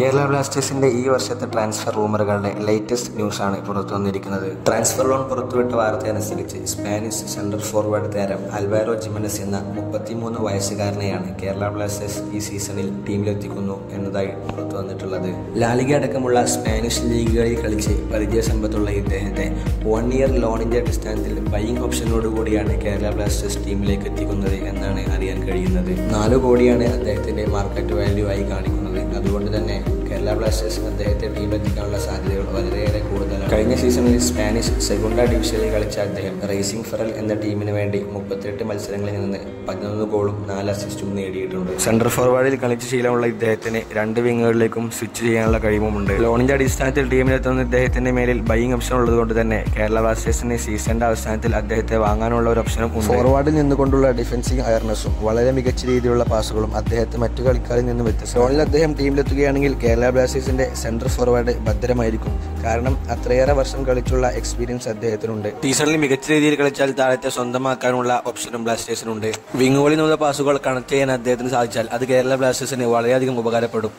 കേരള ബ്ലാസ്റ്റേഴ്സിന്റെ ഈ വർഷത്തെ ട്രാൻസ്ഫർ റൂമറുകളുടെ ലേറ്റസ്റ്റ് ന്യൂസ് ആണ് പുറത്തു വന്നിരിക്കുന്നത്. ട്രാൻസ്ഫർ ലോൺ പുറത്തുവിട്ട വാർത്തയനുസരിച്ച് സ്പാനിഷ് സെൻട്രൽ ഫോർവേഡ് താരം അൽവാരോ ജിമനസ് എന്ന മുപ്പത്തിമൂന്ന് വയസ്സുകാരനെയാണ് കേരള ബ്ലാസ്റ്റേഴ്സ് ഈ സീസണിൽ ടീമിലെത്തിക്കുന്നു എന്നതായി പുറത്തു വന്നിട്ടുള്ളത്. ലാലിക അടക്കമുള്ള സ്പാനിഷ് ലീഗുകളിൽ കളിച്ച് പരിചയസമ്പത്തുള്ള ഇദ്ദേഹത്തെ വൺ ഇയർ ലോണിന്റെ അടിസ്ഥാനത്തിൽ ബൈയിങ് ഓപ്ഷനോടുകൂടിയാണ് കേരള ബ്ലാസ്റ്റേഴ്സ് ടീമിലേക്ക് എത്തിക്കുന്നത് എന്നാണ് അറിയാൻ കഴിയുന്നത്. നാല് കോടിയാണ് അദ്ദേഹത്തിന്റെ മാർക്കറ്റ് വാല്യൂ ആയി കാണിക്കുന്നത്. കേരള ബ്ലാസ്റ്റേഴ്സ് അദ്ദേഹത്തെ ടീമിലെത്തിക്കാനുള്ള സാധ്യതകൾ വളരെയേറെ കൂടുതലാണ്. കഴിഞ്ഞ സീസണിൽ സ്പാനിഷ് സെഗുണ്ട ഡിവിഷനിൽ കളിച്ച അദ്ദേഹം റേസിംഗ് ഫെറൽ എന്ന ടീമിന് വേണ്ടി മുപ്പത്തെട്ട് മത്സരങ്ങളിൽ നിന്ന് പതിനൊന്ന് ഗോളും നാല് അസിസ്റ്റും നേടിയിട്ടുണ്ട്. സെൻട്രൽ ഫോർവേഡിൽ കളിച്ച ശീലമുള്ള ഇദ്ദേഹത്തിന് രണ്ട് വിങ്ങുകളിലേക്കും സ്വിച്ച് ചെയ്യാനുള്ള കഴിവുമുണ്ട്. ലോണിന്റെ അടിസ്ഥാനത്തിൽ ടീമിലെത്തുന്ന ഇദ്ദേഹത്തിന്റെ മേലിൽ ബൈയിങ് ഓപ്ഷൻ ഉള്ളതുകൊണ്ട് തന്നെ കേരള ബ്ലാസ്റ്റേഴ്സിന് സീസണിന്റെ അവസാനത്തിൽ അദ്ദേഹത്തെ വാങ്ങാനുള്ള ഒരു ഓപ്ഷനും ഉണ്ട്. ഫോർവേഡിൽ നിന്നുകൊണ്ടുള്ള ഡിഫൻസിംഗ് അയർനെസ്സും വളരെ മികച്ച രീതിയിലുള്ള പാസുകളും അദ്ദേഹത്തെ മറ്റു കളിക്കാരിൽ നിന്നും വ്യത്യസ്ത ലോണിൽ അദ്ദേഹം ടീമിലെത്തുകയാണെങ്കിൽ കേരള ബ്ലാസ്റ്റേഴ്സിന്റെ സെൻട്രൽ ഫോർവേഡ് ഭദ്രമായിരിക്കും. കാരണം അത്രയേറെ വർഷം കളിച്ചുള്ള എക്സ്പീരിയൻസ് അദ്ദേഹത്തിനുണ്ട്. സീസണിൽ മികച്ച രീതിയിൽ കളിച്ചാൽ താഴത്തെ സ്വന്തമാക്കാനുള്ള ഓപ്ഷനും ബ്ലാസ്റ്റേഴ്സിനുണ്ട് വിങ്ങുകളിൽ നിന്നുള്ള പാസുകൾ കണക്ട് ചെയ്യാൻ അദ്ദേഹത്തിന് സാധിച്ചാൽ അത് കേരള ബ്ലാസ്റ്റേഴ്സിന് വളരെയധികം ഉപകാരപ്പെടും.